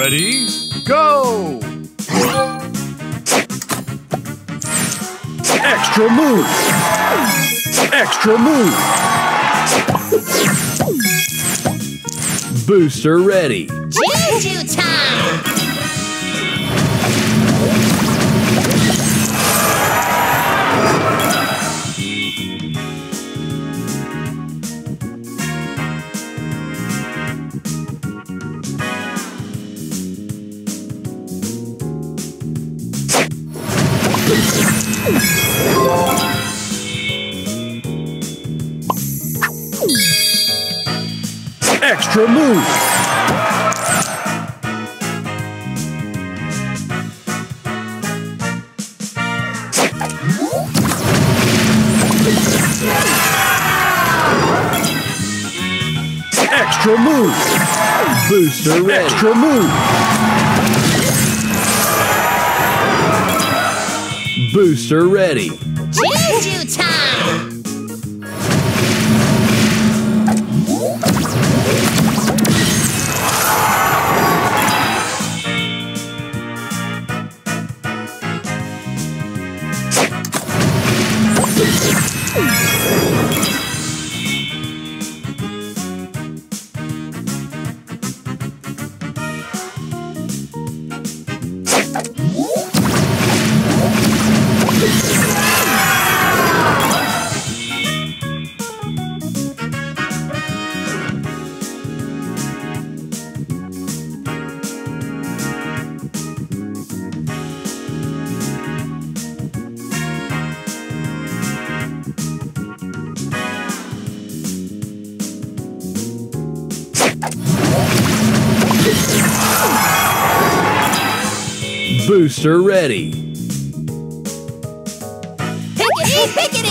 Ready, go! Extra move! Extra move! Booster ready! Juju time! Extra move! Extra move! Booster ready! Extra move! Booster ready! Juju time! Booster ready! Pickety, pickety!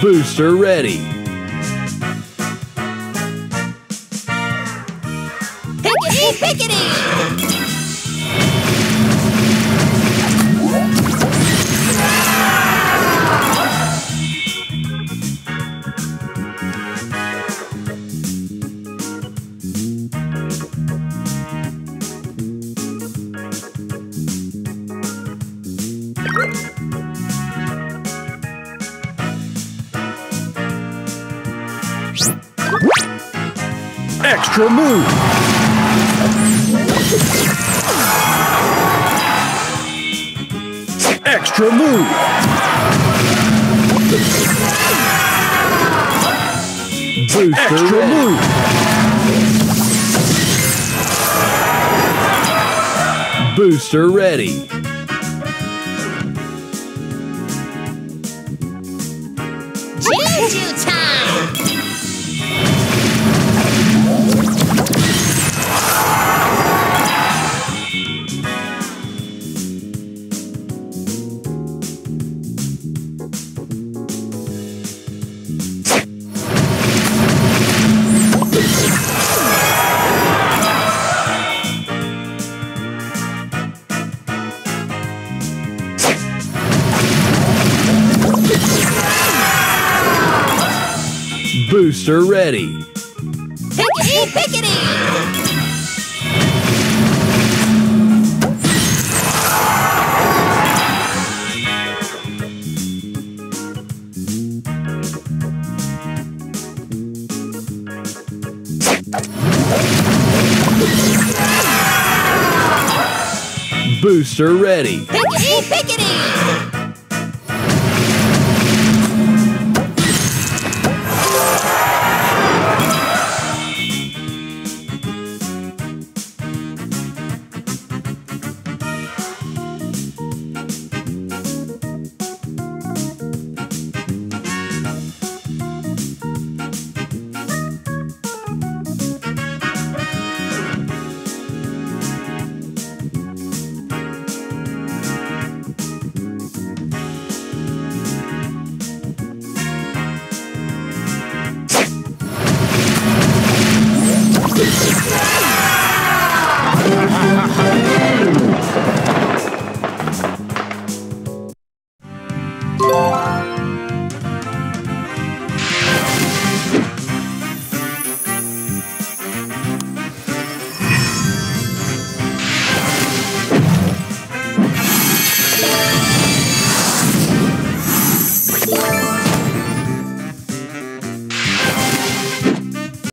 Booster ready! Pickety, pickety! Extra move! Extra move! Booster Extra ready. move! Booster ready! Juju time! Booster ready. Pickety, pickety! Booster ready. Pickety, pickety!